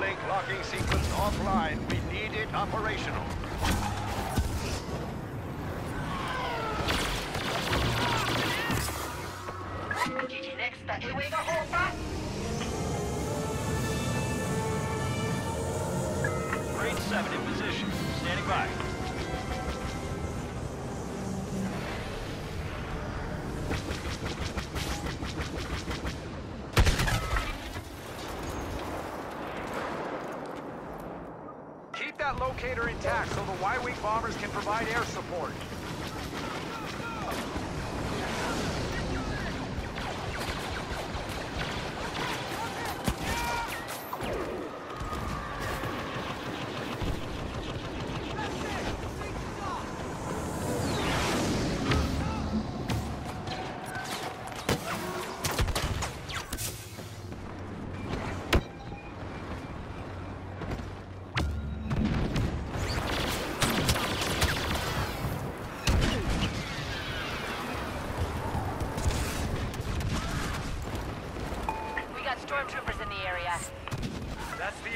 Uplink locking sequence offline. We need it operational. Grade 7 in position. Standing by. Locator intact so the Y-Wing bombers can provide air support.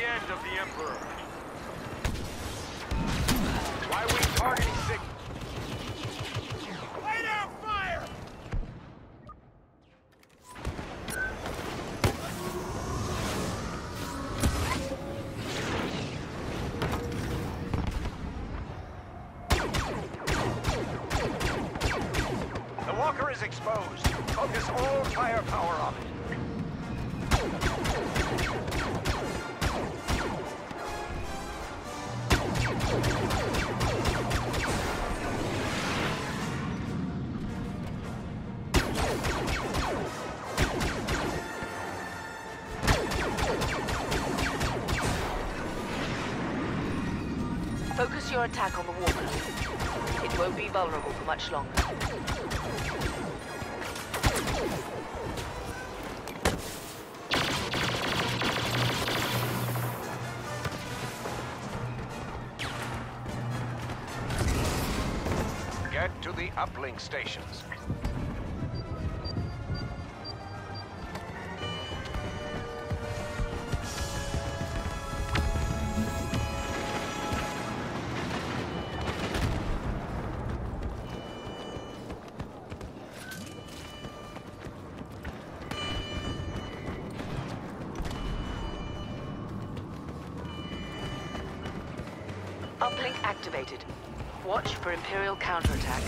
End of the Emperor. Y-Wing targeting signal. Attack on the walker. It won't be vulnerable for much longer. Get to the uplink stations. Uplink activated. Watch for Imperial counterattack.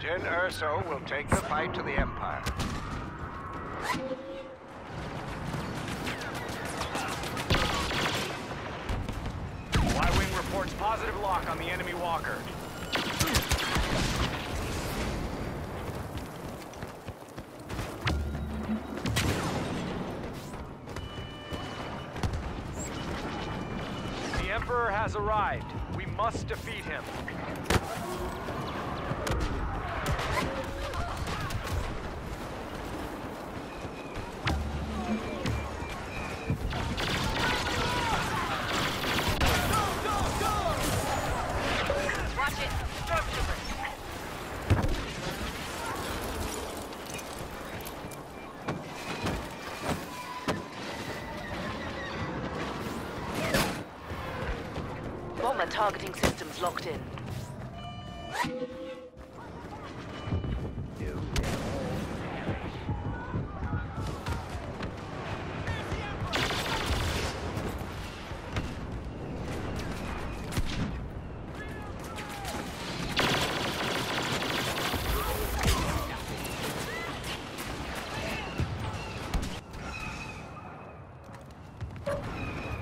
Jyn Erso will take the fight to the Empire. Y-Wing reports positive lock on the enemy walker. Emperor has arrived. We must defeat him. Targeting systems locked in.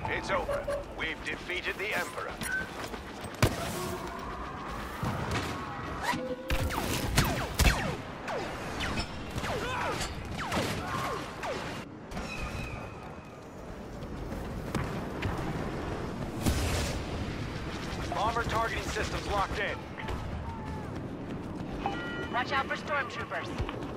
It's over. We've defeated the Emperor. Bomber targeting systems locked in. Watch out for stormtroopers.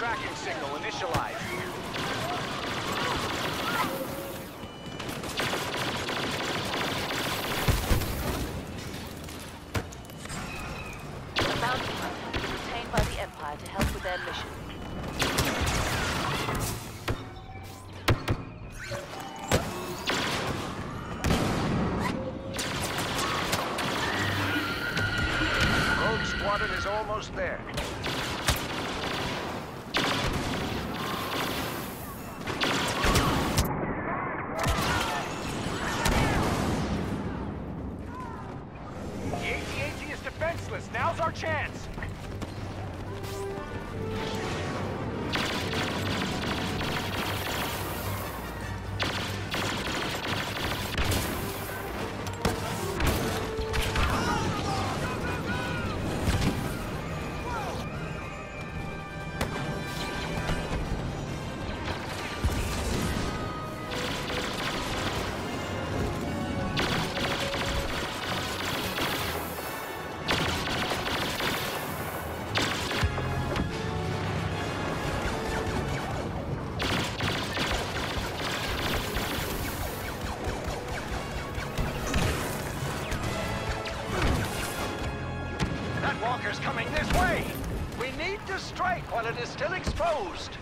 Tracking signal initialized. The bounty retained by the Empire to help with their mission. Rogue Squadron is almost there. While it is still exposed.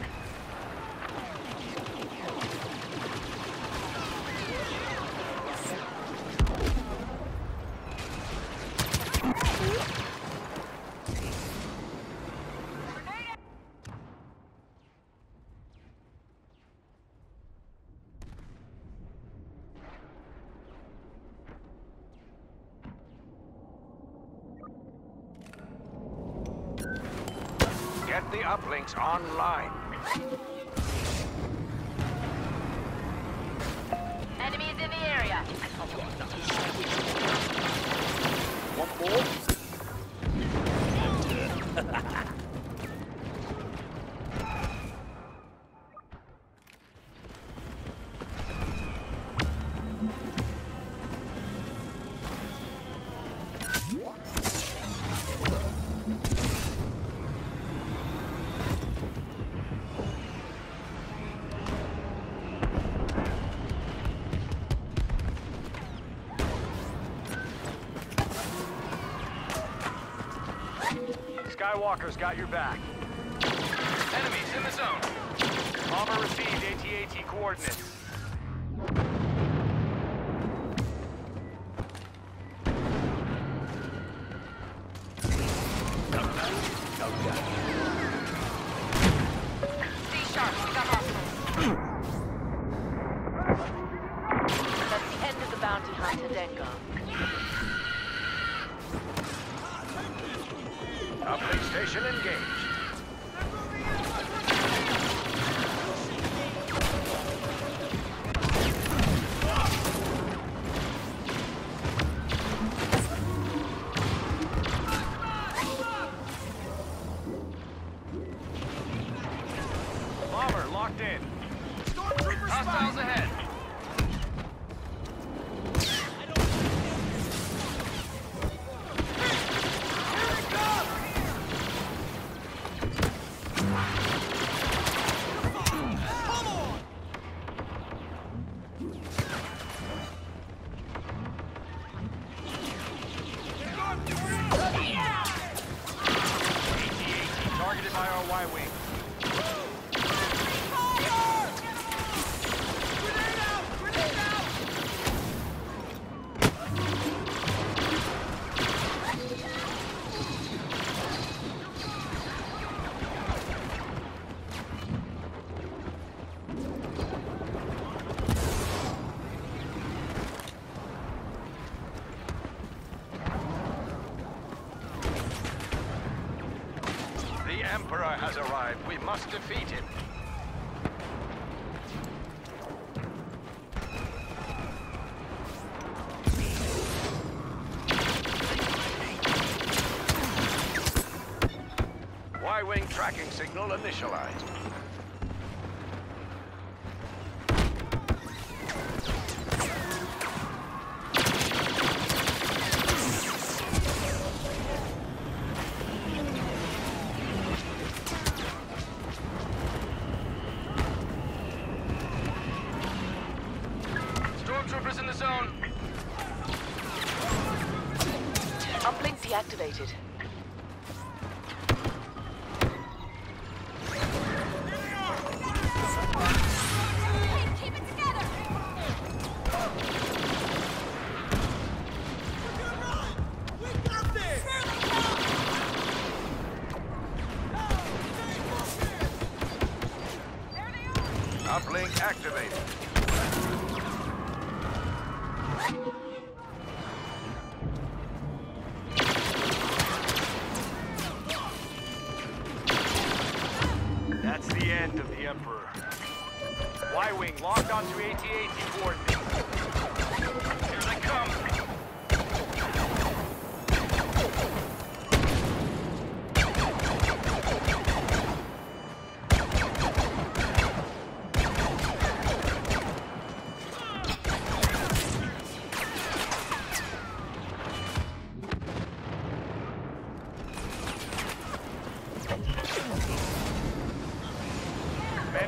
Get the uplinks online. Skywalker's got your back. Enemies in the zone. Bomber received AT-AT coordinates. Locked in. Hostiles ahead. Targeted by our Y-Wing. Emperor has arrived. We must defeat him. Y-wing tracking signal initialized. Activated. That's the end of the Emperor. Y-Wing locked onto AT-AT coordinates. Here they come.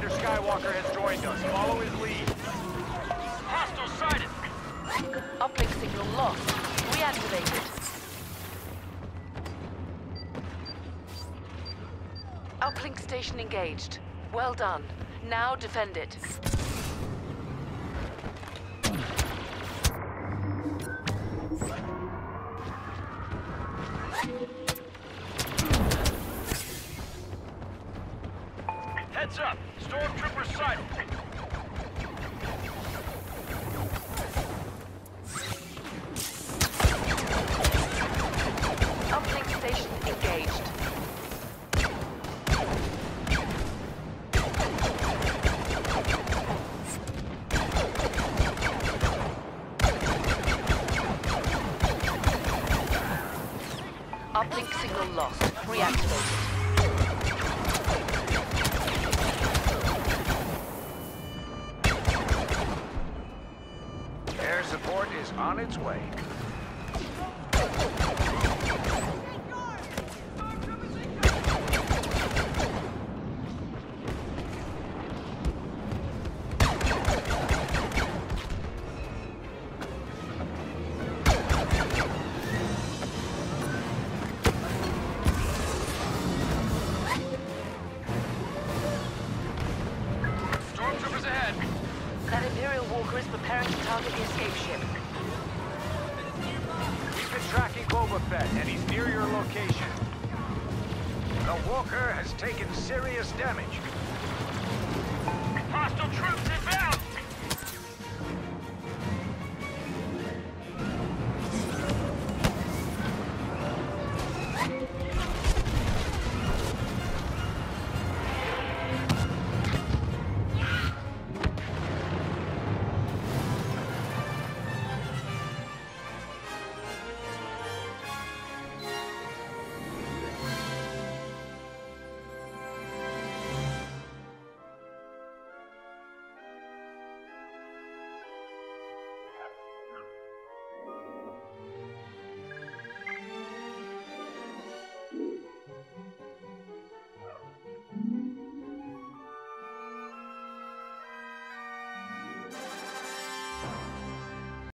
Commander Skywalker has joined us. Follow his lead. Hostile sighted. Uplink signal lost. Reactivated. Uplink station engaged. Well done. Now defend it. Lost. Reactivated. Air support is on its way. The Walker has taken serious damage. Hostile troops